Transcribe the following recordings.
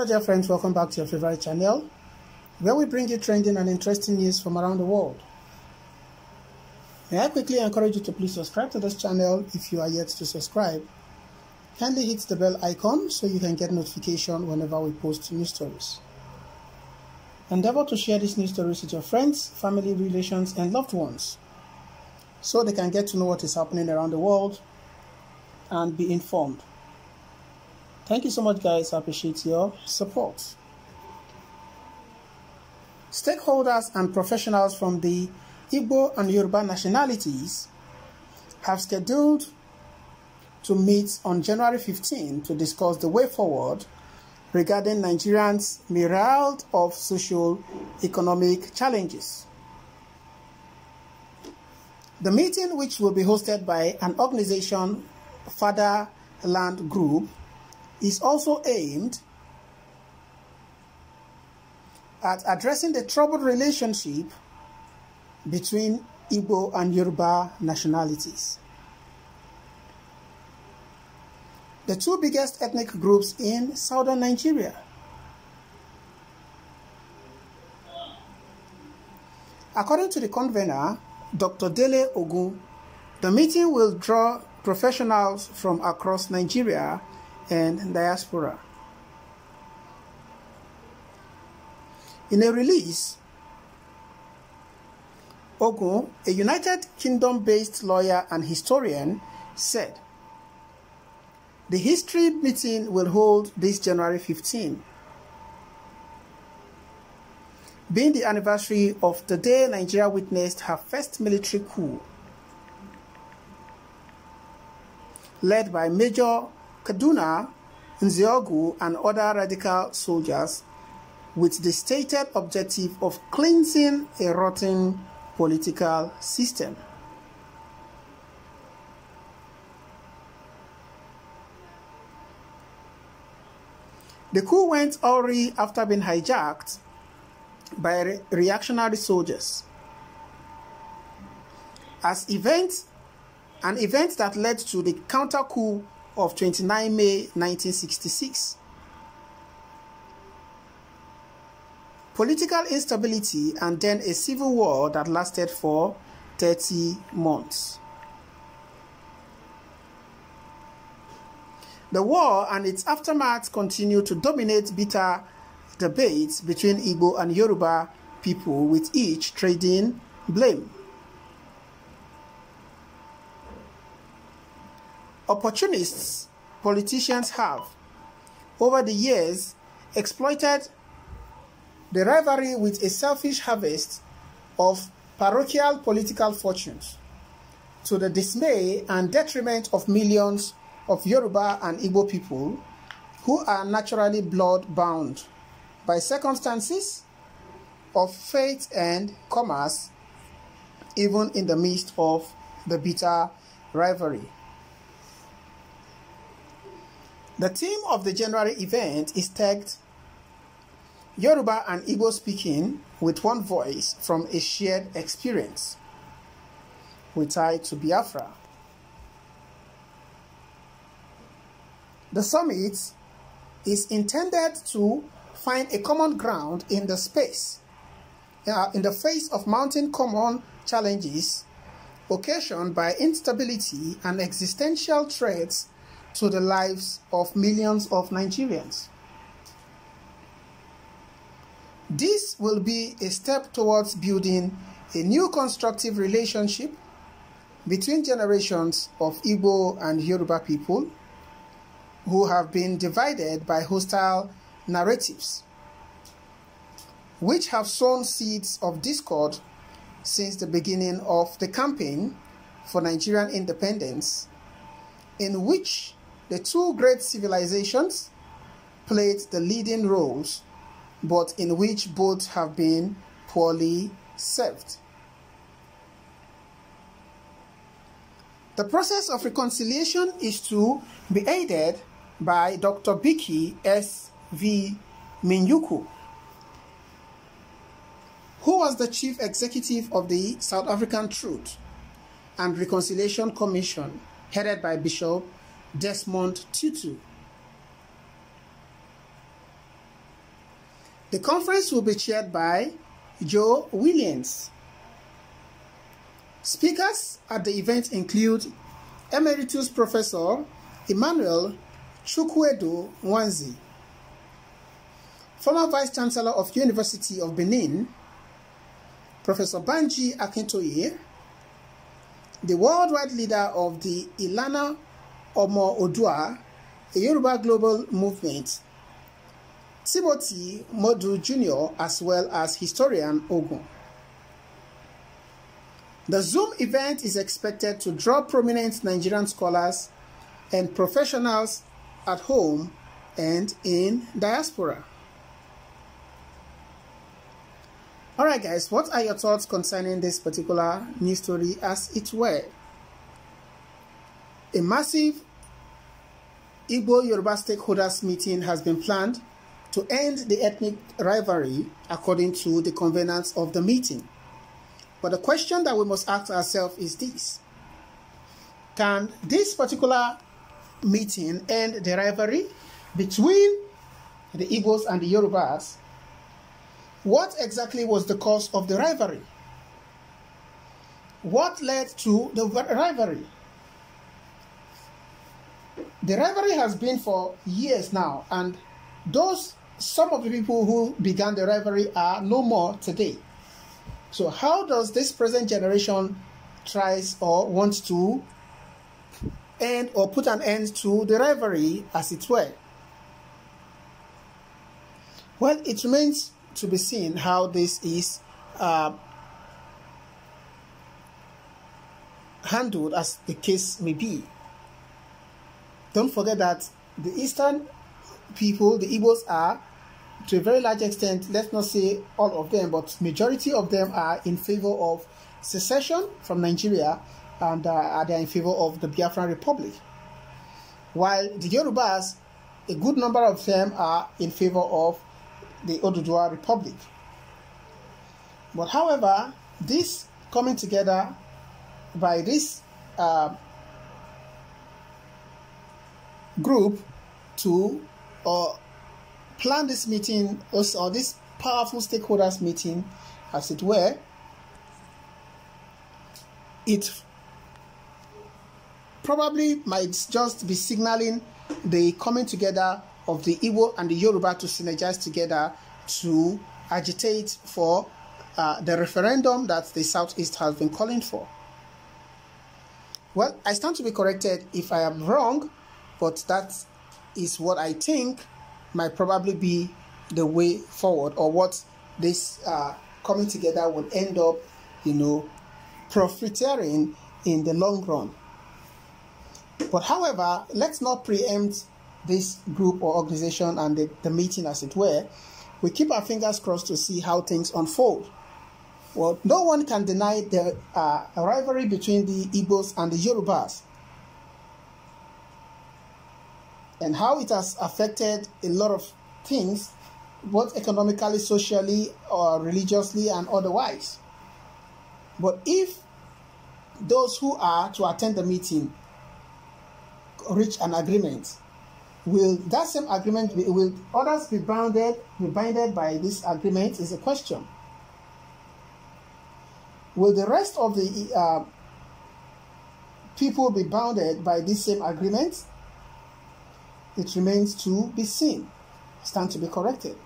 Hello dear friends, welcome back to your favorite channel where we bring you trending and interesting news from around the world. May I quickly encourage you to please subscribe to this channel if you are yet to subscribe. Kindly hit the bell icon so you can get notification whenever we post new stories. Endeavor to share these news stories with your friends, family, relations, and loved ones so they can get to know what is happening around the world and be informed. Thank you so much, guys. I appreciate your support. Stakeholders and professionals from the Igbo and Yoruba nationalities have scheduled to meet on January 15 to discuss the way forward regarding Nigerians' myriad of social economic challenges. The meeting, which will be hosted by an organization, Fatherland Group, is also aimed at addressing the troubled relationship between Igbo and Yoruba nationalities. The two biggest ethnic groups in southern Nigeria. According to the convener, Dr. Dele Ogun, the meeting will draw professionals from across Nigeria and diaspora. In a release, Ogun, a United Kingdom-based lawyer and historian, said, the history meeting will hold this January 15, being the anniversary of the day Nigeria witnessed her first military coup, led by Major Kaduna, Nzeogwu, and other radical soldiers with the stated objective of cleansing a rotten political system. The coup went awry after being hijacked by re reactionary soldiers. As events, an event that led to the counter coup of 29 May 1966. Political instability and then a civil war that lasted for 30 months. The war and its aftermath continue to dominate bitter debates between Igbo and Yoruba people with each trading blame. Opportunists politicians have, over the years, exploited the rivalry with a selfish harvest of parochial political fortunes to the dismay and detriment of millions of Yoruba and Igbo people who are naturally blood-bound by circumstances of fate and commerce, even in the midst of the bitter rivalry. The theme of the January event is tagged Yoruba and Igbo speaking with one voice from a shared experience. We tie to Biafra. The summit is intended to find a common ground in the space, uh, in the face of mounting common challenges occasioned by instability and existential threats to the lives of millions of Nigerians. This will be a step towards building a new constructive relationship between generations of Igbo and Yoruba people who have been divided by hostile narratives, which have sown seeds of discord since the beginning of the campaign for Nigerian independence, in which the two great civilizations played the leading roles, but in which both have been poorly served. The process of reconciliation is to be aided by Dr. Biki S. V. Minyuku, who was the chief executive of the South African Truth and Reconciliation Commission, headed by Bishop Desmond Tutu. The conference will be chaired by Joe Williams. Speakers at the event include Emeritus Professor Emmanuel Chukwedo Nwanze, former Vice Chancellor of University of Benin, Professor Banji Akintoye, the worldwide leader of the Ilana Omo Odua, a Yoruba global movement, Timothy Modu Jr., as well as historian Ogun. The Zoom event is expected to draw prominent Nigerian scholars and professionals at home and in diaspora. Alright guys, what are your thoughts concerning this particular news story as it were? A massive Igbo Yoruba stakeholders meeting has been planned to end the ethnic rivalry according to the convenants of the meeting. But the question that we must ask ourselves is this. Can this particular meeting end the rivalry between the Igbos and the Yorubas? What exactly was the cause of the rivalry? What led to the rivalry? The rivalry has been for years now, and those some of the people who began the rivalry are no more today. So how does this present generation tries or wants to end or put an end to the rivalry as it were? Well, it remains to be seen how this is uh, handled as the case may be. Don't forget that the Eastern people, the Igbos are to a very large extent, let's not say all of them, but majority of them are in favor of secession from Nigeria and uh, they are in favor of the Biafran Republic. While the Yorubas, a good number of them are in favor of the Oduduwa Republic. But however, this coming together by this uh, group to uh, plan this meeting or this powerful stakeholders meeting, as it were, it probably might just be signaling the coming together of the Igbo and the Yoruba to synergize together to agitate for uh, the referendum that the Southeast has been calling for. Well, I stand to be corrected if I am wrong, but that is what I think might probably be the way forward or what this uh, coming together will end up, you know, profiteering in the long run. But however, let's not preempt this group or organization and the, the meeting as it were. We keep our fingers crossed to see how things unfold. Well, no one can deny the uh, rivalry between the Igbos and the Yorubas. And how it has affected a lot of things, both economically, socially, or religiously, and otherwise. But if those who are to attend the meeting reach an agreement, will that same agreement be, will others be bounded be binded by this agreement is a question. Will the rest of the uh, people be bounded by this same agreement? It remains to be seen, stand to be corrected.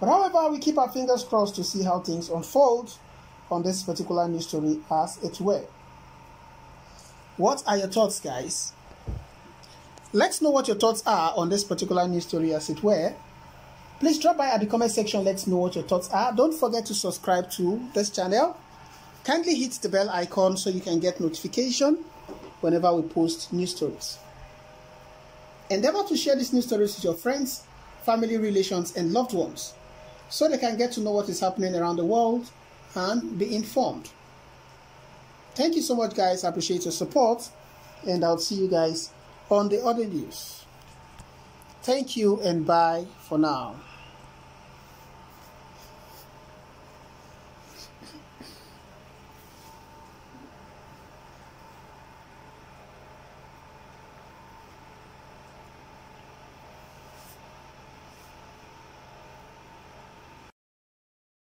But however, we keep our fingers crossed to see how things unfold on this particular news story as it were. What are your thoughts, guys? Let's know what your thoughts are on this particular news story as it were. Please drop by at the comment section. Let's know what your thoughts are. Don't forget to subscribe to this channel. Kindly hit the bell icon so you can get notification whenever we post new stories. Endeavor to share these news stories with your friends, family, relations, and loved ones so they can get to know what is happening around the world and be informed. Thank you so much, guys. I appreciate your support, and I'll see you guys on the other news. Thank you, and bye for now.